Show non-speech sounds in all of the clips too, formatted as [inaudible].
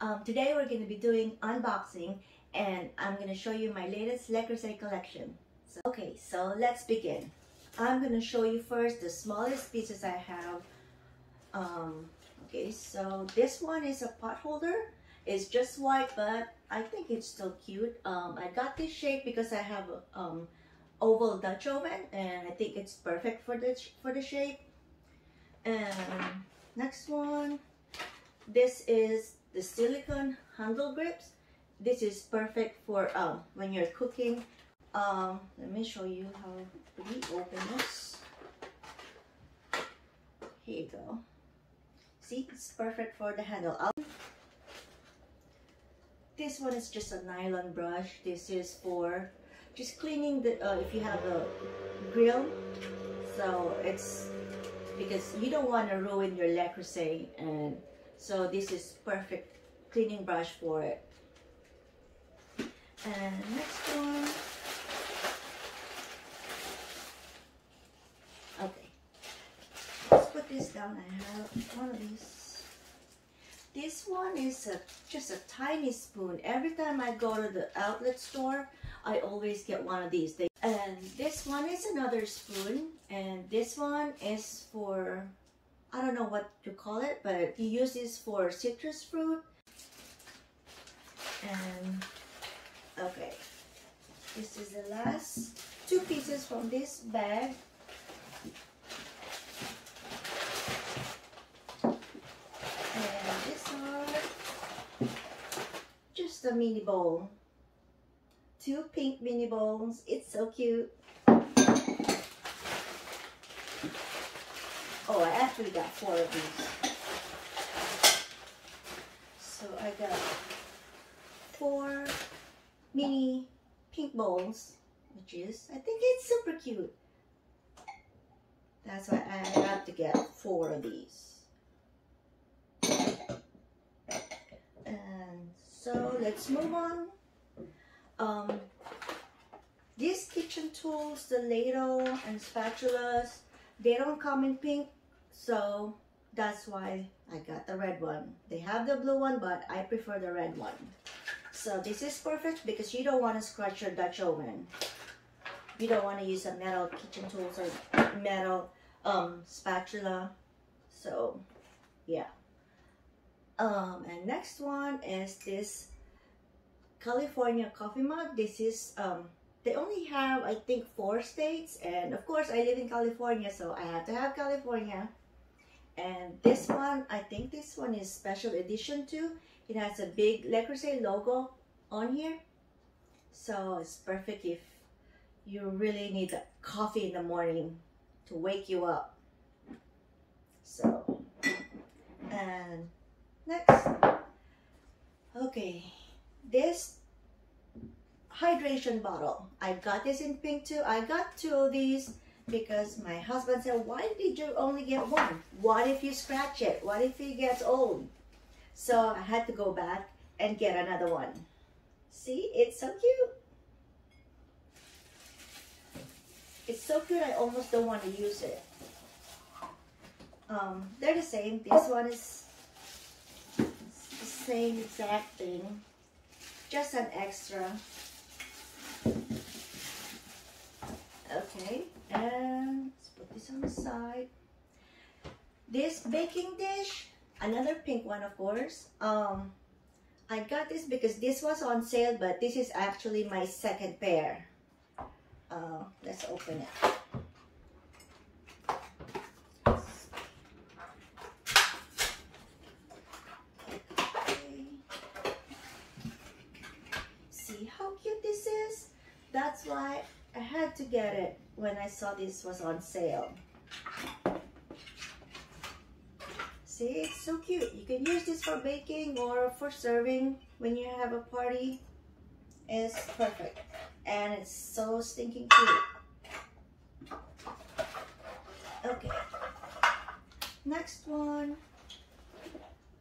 Um, today we're going to be doing unboxing and I'm going to show you my latest Le collection. So, okay, so let's begin. I'm going to show you first the smallest pieces I have. Um, okay, so this one is a pot holder. It's just white, but I think it's still cute. Um, I got this shape because I have um, oval Dutch oven and I think it's perfect for the, for the shape. And next one, this is the silicone handle grips. This is perfect for um, when you're cooking. Um, let me show you how we open this. Here you go. See, it's perfect for the handle. I'll this one is just a nylon brush. This is for just cleaning the, uh, if you have a grill. So it's because you don't want to ruin your Le and so this is perfect cleaning brush for it. And next one. Okay. Let's put this down. I have one of these. This one is a, just a tiny spoon. Every time I go to the outlet store, I always get one of these. They, and this one is another spoon. And this one is for, I don't know what to call it, but you use this for citrus fruit. And, okay. This is the last two pieces from this bag. And these are just a mini bowl two pink mini bowls. It's so cute. Oh, I actually got four of these. So I got four mini pink bowls, which is, I think it's super cute. That's why I have to get four of these. And so let's move on um, these kitchen tools, the ladle and spatulas, they don't come in pink, so that's why I got the red one. They have the blue one, but I prefer the red one. So this is perfect because you don't want to scratch your Dutch oven. You don't want to use a metal kitchen tools or metal um, spatula. So, yeah. Um, and next one is this California coffee mug. This is, um, they only have, I think, four states. And of course, I live in California, so I had to have California. And this one, I think this one is special edition too. It has a big Le Creuset logo on here. So it's perfect if you really need a coffee in the morning to wake you up. So, and next. Okay, this hydration bottle. I got this in pink too. I got two of these because my husband said, why did you only get one? What if you scratch it? What if it gets old? So I had to go back and get another one. See, it's so cute. It's so cute, I almost don't want to use it. Um, they're the same. This one is the same exact thing just an extra. Okay, and let's put this on the side. This baking dish, another pink one of course. Um, I got this because this was on sale, but this is actually my second pair. Uh, let's open it. See how cute this is? That's why I had to get it when I saw this was on sale. See, it's so cute. You can use this for baking or for serving when you have a party. It's perfect. And it's so stinking cute. Okay. Next one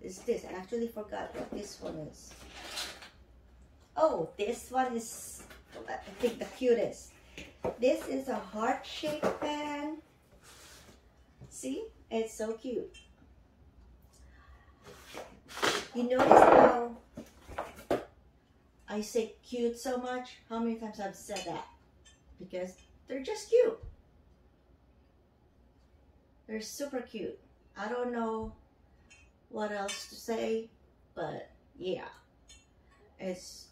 is this. I actually forgot what this one is. Oh, this one is I think the cutest. This is a heart-shaped pan. See? It's so cute. You notice how I say cute so much? How many times I've said that? Because they're just cute. They're super cute. I don't know what else to say, but yeah. It's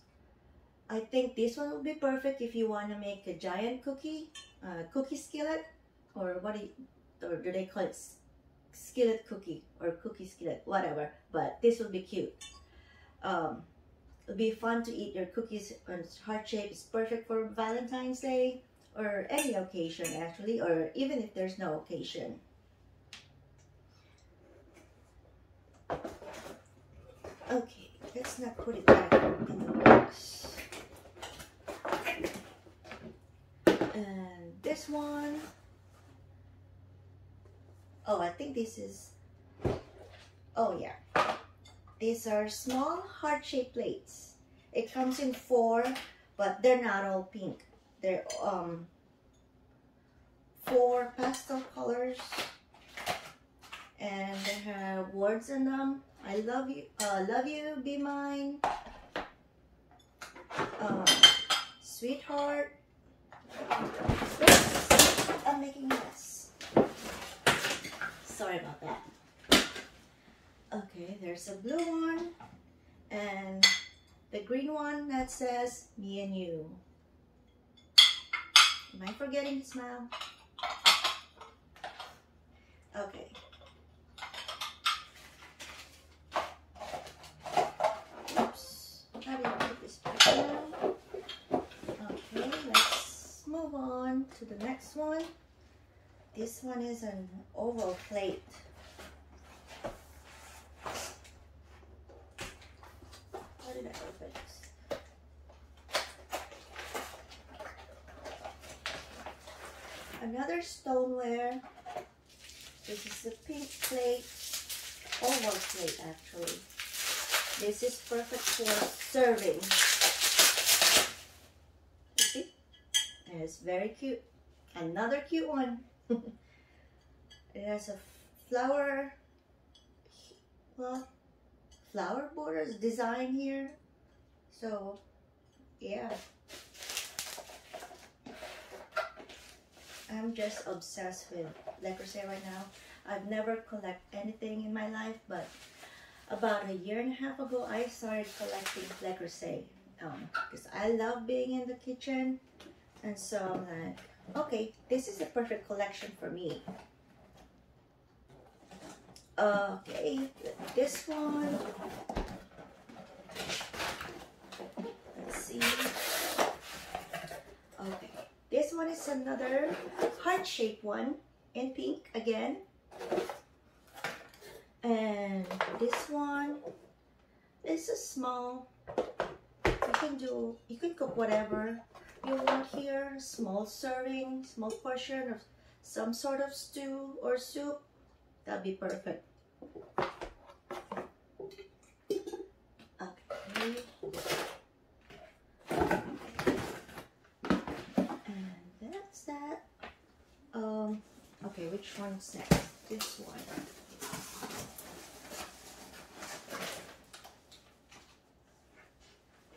I think this one would be perfect if you want to make a giant cookie, uh, cookie skillet, or what do you, or do they call it skillet cookie or cookie skillet, whatever. But this would be cute. Um, it'll be fun to eat your cookies on heart shape. It's perfect for Valentine's Day or any occasion actually, or even if there's no occasion. Okay, let's not put it back in the box. And this one, oh, I think this is, oh yeah. These are small heart-shaped plates. It comes in four, but they're not all pink. They're um four pastel colors and they have words in them. I love you, uh, love you, be mine, uh, sweetheart. I'm making a mess. Sorry about that. Okay, there's a blue one and the green one that says me and you. Am I forgetting to smile? Okay. Oops. How do you put this back down? Okay, let's move on to the next one. This one is an oval plate. Another stoneware. This is a pink plate, oval plate actually. This is perfect for serving. You see? And it's very cute. Another cute one. [laughs] it has a flower, well, flower borders design here. So, yeah. I'm just obsessed with Creuset right now. I've never collected anything in my life, but about a year and a half ago, I started collecting Le Creuset. Um, because I love being in the kitchen. And so I'm like, okay, this is the perfect collection for me. Okay, this one. Let's see. Okay, this one is another heart-shaped one in pink again. And this one is a small, you can do, you can cook whatever you want here. Small serving, small portion of some sort of stew or soup. That'd be perfect. Okay. And that's that. Um, okay, which one's next? This one.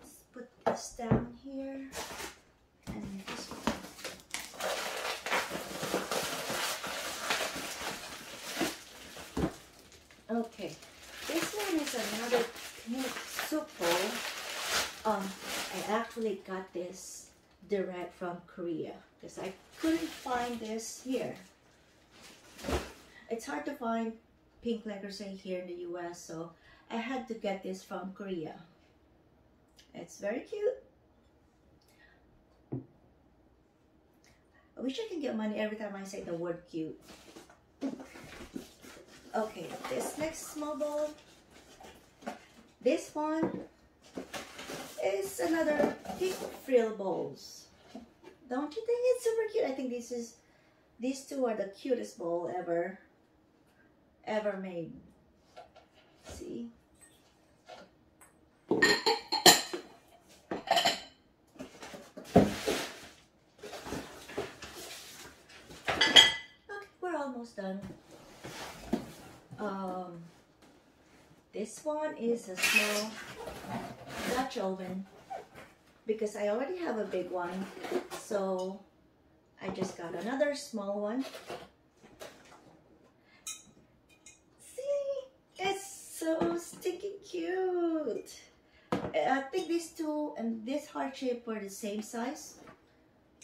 Let's put this down here. And this one. Okay, this one is another pink soup bowl. Um, I actually got this direct from Korea because I couldn't find this here. It's hard to find pink Le here in the US, so I had to get this from Korea. It's very cute. I wish I could get money every time I say the word cute. Okay, this next small bowl. This one is another pink frill bowls. Don't you think it's super cute? I think this is these two are the cutest bowl ever ever made. See? Okay, we're almost done. Um, this one is a small Dutch oven because I already have a big one so I just got another small one. See it's so sticky cute. I think these two and this heart shape were the same size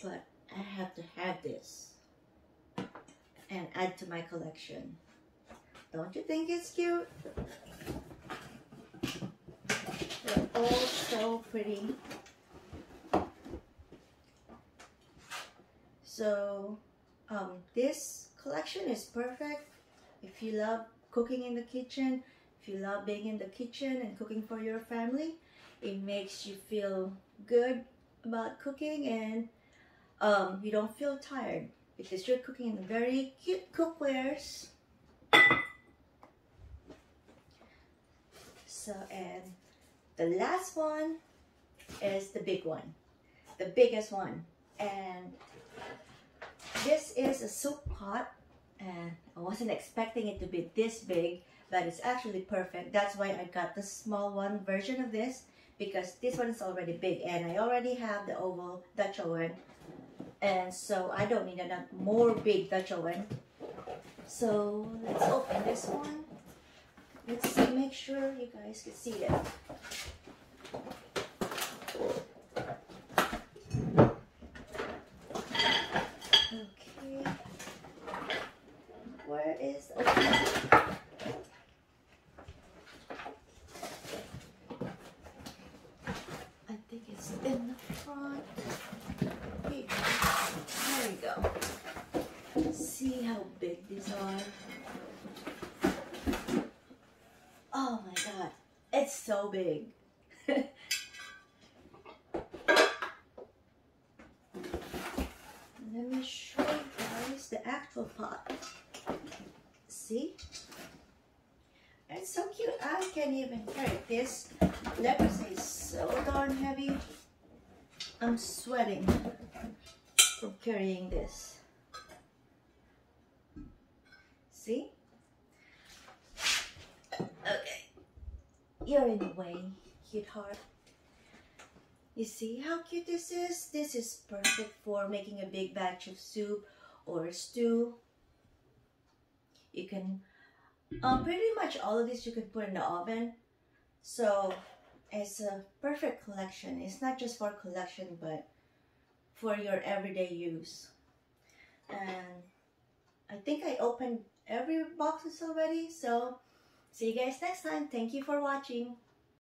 but I have to have this and add to my collection. Don't you think it's cute? They're all so pretty. So um, this collection is perfect if you love cooking in the kitchen, if you love being in the kitchen and cooking for your family. It makes you feel good about cooking and um, you don't feel tired because you're cooking in very cute cookwares. So, and the last one is the big one, the biggest one. And this is a soup pot and I wasn't expecting it to be this big, but it's actually perfect. That's why I got the small one version of this because this one is already big and I already have the oval Dutch oven. And so I don't need a more big Dutch oven. So let's open this one. Let's make sure you guys can see it. Okay. Where is okay. I think it's in the front. Here. There we go. See how big these are. It's so big. Let me show you guys the actual pot. See? It's so cute. I can't even carry this. Le Creuset is so darn heavy. I'm sweating from carrying this. See? You're in the way, cute heart. You see how cute this is? This is perfect for making a big batch of soup or stew. You can, um, pretty much all of this you can put in the oven. So it's a perfect collection. It's not just for collection, but for your everyday use. And I think I opened every boxes already. So See you guys next time. Thank you for watching.